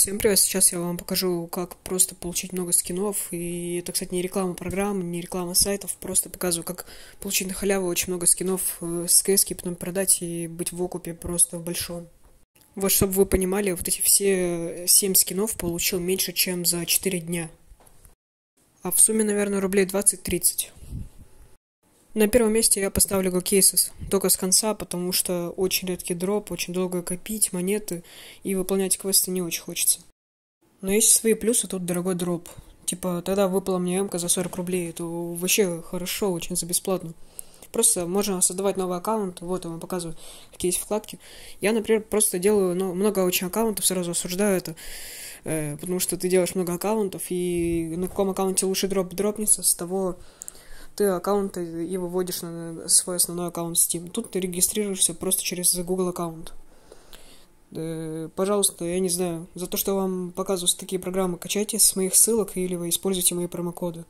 Всем привет! Сейчас я вам покажу, как просто получить много скинов. И это, кстати, не реклама программ, не реклама сайтов. Просто показываю, как получить на халяву очень много скинов э, с КС, потом продать и быть в окупе просто в большом. Вот, чтобы вы понимали, вот эти все 7 скинов получил меньше, чем за 4 дня. А в сумме, наверное, рублей 20-30. На первом месте я поставлю Cases, только с конца, потому что очень редкий дроп, очень долго копить монеты и выполнять квесты не очень хочется. Но есть свои плюсы, тут дорогой дроп. Типа, тогда выпала мне МК за 40 рублей, это вообще хорошо, очень за бесплатно. Просто можно создавать новый аккаунт, вот я вам показываю, какие есть вкладки. Я, например, просто делаю ну, много очень аккаунтов, сразу осуждаю это, э, потому что ты делаешь много аккаунтов, и на каком аккаунте лучше дроп дропнется, с того ты аккаунт и выводишь на свой основной аккаунт Steam. Тут ты регистрируешься просто через Google аккаунт. Э, пожалуйста, я не знаю, за то, что вам показывают такие программы, качайте с моих ссылок или вы используйте мои промокоды.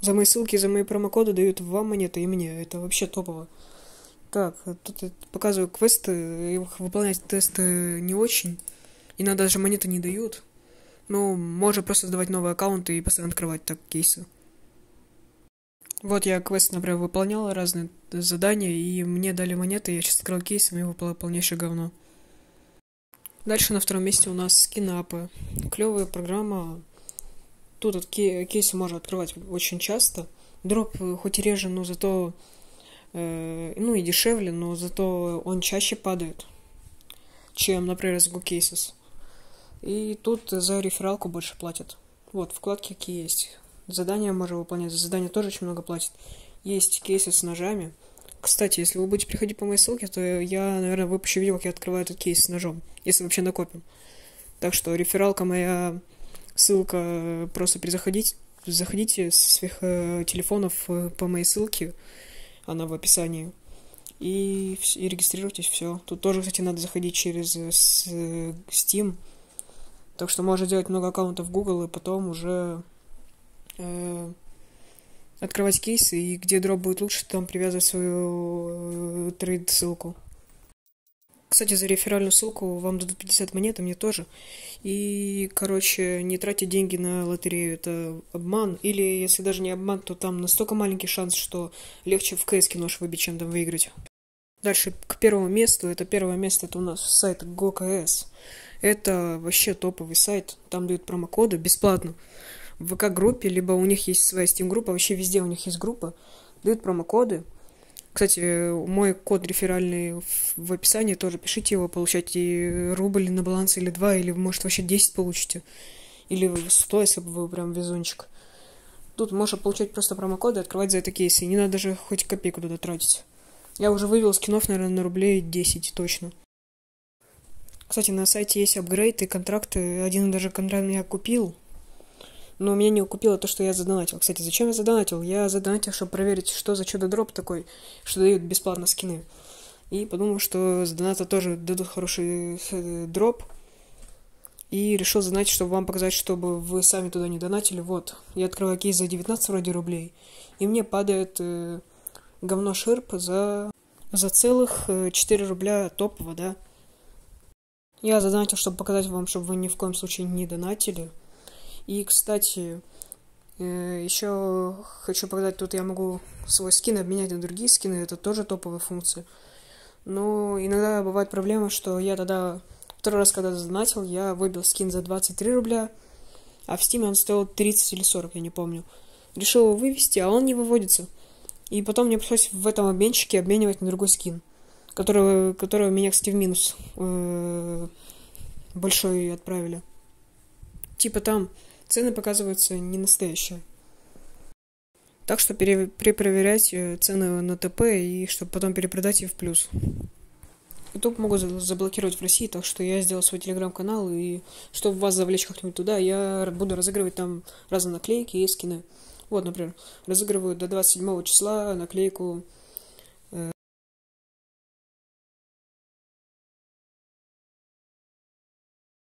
За мои ссылки, за мои промокоды дают вам монеты и мне. Это вообще топово. Так, тут я показываю квесты, их выполнять тесты не очень. Иногда даже монеты не дают. Но можно просто создавать новые аккаунты и постоянно открывать так кейсы. Вот я квест, например, выполнял разные задания, и мне дали монеты, я сейчас открыл кейс, и мне выпало полнейшее говно. Дальше на втором месте у нас скинапы. Клевая программа. Тут от кейсы можно открывать очень часто. Дроп хоть и реже, но зато... Э, ну и дешевле, но зато он чаще падает, чем, например, из GoCases. И тут за рефералку больше платят. Вот, вкладки какие есть. Задания можно выполнять. За задания тоже очень много платят. Есть кейсы с ножами. Кстати, если вы будете приходить по моей ссылке, то я, наверное, выпущу видео, как я открываю этот кейс с ножом. Если вообще накопим. Так что рефералка моя, ссылка просто при заходить, заходите с своих э, телефонов э, по моей ссылке, она в описании. И, и регистрируйтесь, все. Тут тоже, кстати, надо заходить через э, с, э, Steam. Так что можно делать много аккаунтов Google и потом уже открывать кейсы, и где дроп будет лучше, там привязывать свою э, трейд-ссылку. Кстати, за реферальную ссылку вам дадут 50 монет, а мне тоже. И, короче, не тратить деньги на лотерею, это обман. Или, если даже не обман, то там настолько маленький шанс, что легче в КС нож выбить, чем там выиграть. Дальше к первому месту. Это первое место, это у нас сайт GoKS. Это вообще топовый сайт. Там дают промокоды бесплатно ВК-группе, либо у них есть своя Steam-группа, вообще везде у них есть группа, дают промокоды. Кстати, мой код реферальный в описании, тоже пишите его, получайте рубль на баланс или два, или может вообще 10 получите. Или 100, если бы вы прям везунчик. Тут можно получать просто промокоды, открывать за это кейсы. И не надо даже хоть копейку туда тратить. Я уже вывел скинов, наверное, на рублей 10 точно. Кстати, на сайте есть апгрейд и контракты. Один даже контракт я купил, но меня не укупило то, что я задонатил. Кстати, зачем я задонатил? Я задонатил, чтобы проверить, что за чудо-дроп такой, что дают бесплатно скины. И подумал, что с доната тоже дадут хороший э, дроп. И решил задонатить, чтобы вам показать, чтобы вы сами туда не донатили. Вот, я открываю кейс за 19 вроде рублей. И мне падает э, говно ширп за, за целых э, 4 рубля топово, да. Я задонатил, чтобы показать вам, чтобы вы ни в коем случае не донатили. И, кстати, э, еще хочу показать, тут я могу свой скин обменять на другие скины, это тоже топовая функция. Но иногда бывает проблема, что я тогда, второй раз, когда задонатил, я выбил скин за 23 рубля, а в Steam он стоил 30 или 40, я не помню. Решил его вывести, а он не выводится. И потом мне пришлось в этом обменчике обменивать на другой скин, который, который меня, кстати, в минус э, большой отправили. Типа там цены показываются не настоящие. Так что пере, перепроверять э, цены на ТП и чтобы потом перепродать их в плюс. YouTube могут заблокировать в России, так что я сделал свой телеграм-канал, и чтобы вас завлечь как-нибудь туда, я буду разыгрывать там разные наклейки и скины. Вот, например, разыгрываю до 27 числа наклейку